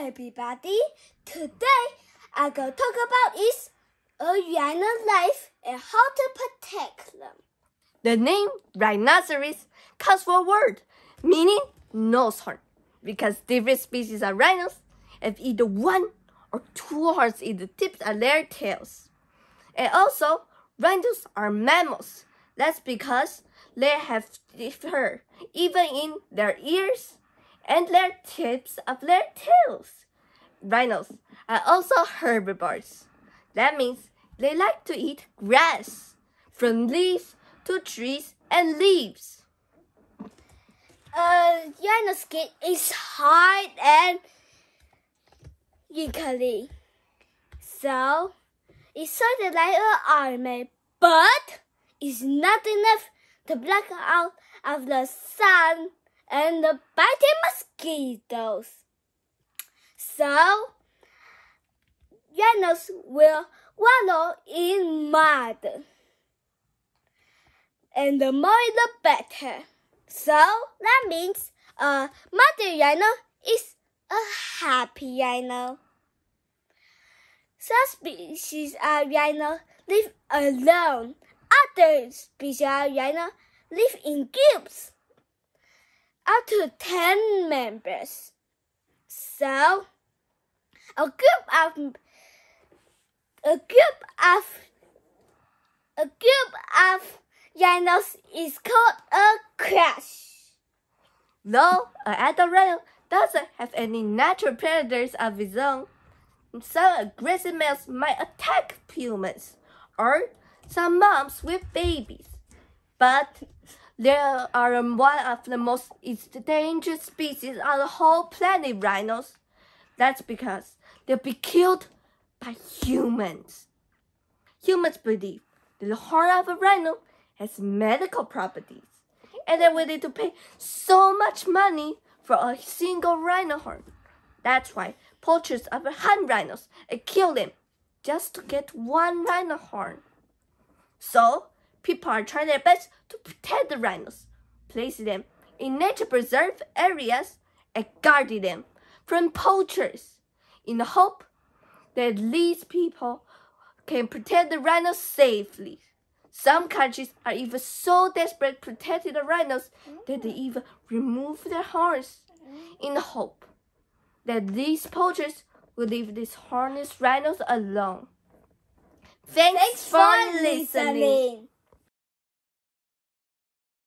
everybody. Today I go talk about is a rhino life and how to protect them. The name rhinoceros comes from a word meaning nose horn because different species of rhinos have either one or two horns in the tips of their tails. And also, rhinos are mammals. That's because they have fur even in their ears and their tips of their tails. Rhinos are also herbivores. That means they like to eat grass, from leaves to trees and leaves. Uh, rhino skin is hard and wrinkly, so it's sort of like an armor, but it's not enough to block out of the sun and the biting mosquitoes. So, rhinos will wallow in mud. And the more the better. So, that means a muddy rhino is a happy rhino. Some species of rhino live alone. Other species of rhino live in groups up to 10 members. So, a group of a group of a group of rhinos is called a crush. Though an adult rhino doesn't have any natural predators of its own, some aggressive males might attack humans or some moms with babies. But they are one of the most endangered species on the whole planet, rhinos. That's because they'll be killed by humans. Humans believe that the horn of a rhino has medical properties, and they're willing to pay so much money for a single rhino horn. That's why poachers of hunt rhinos and kill them just to get one rhino horn. So, people are trying their best to protect the rhinos, place them in nature preserve areas and guard them from poachers in the hope that these people can protect the rhinos safely. Some countries are even so desperate protecting the rhinos that they even remove their horns in the hope that these poachers will leave these harnessed rhinos alone. Thanks, Thanks for listening.